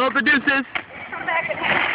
Go up the deuces.